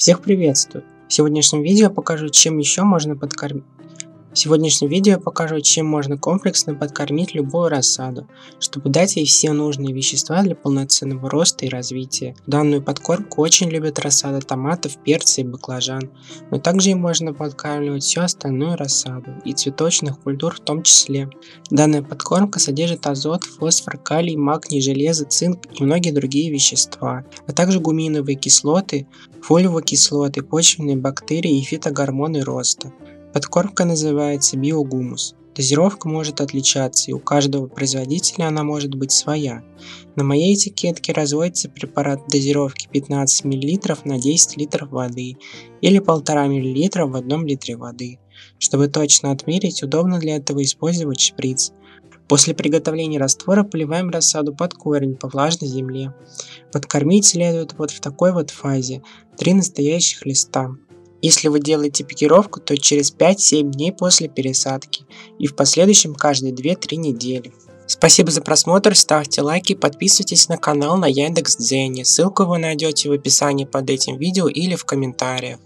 Всех приветствую! В сегодняшнем видео покажу, чем еще можно подкормить в сегодняшнем видео я покажу, чем можно комплексно подкормить любую рассаду, чтобы дать ей все нужные вещества для полноценного роста и развития. Данную подкормку очень любят рассада томатов, перца и баклажан, но также и можно подкармливать всю остальную рассаду и цветочных культур в том числе. Данная подкормка содержит азот, фосфор, калий, магний, железо, цинк и многие другие вещества, а также гуминовые кислоты, фолиевые кислоты, почвенные бактерии и фитогормоны роста. Подкормка называется биогумус. Дозировка может отличаться, и у каждого производителя она может быть своя. На моей этикетке разводится препарат дозировки 15 мл на 10 литров воды или 1,5 мл в 1 литре воды. Чтобы точно отмерить, удобно для этого использовать шприц. После приготовления раствора поливаем рассаду под корень по влажной земле. Подкормить следует вот в такой вот фазе. Три настоящих листа. Если вы делаете пикировку, то через 5-7 дней после пересадки и в последующем каждые 2-3 недели. Спасибо за просмотр, ставьте лайки, подписывайтесь на канал на Яндекс.Дзене, ссылку вы найдете в описании под этим видео или в комментариях.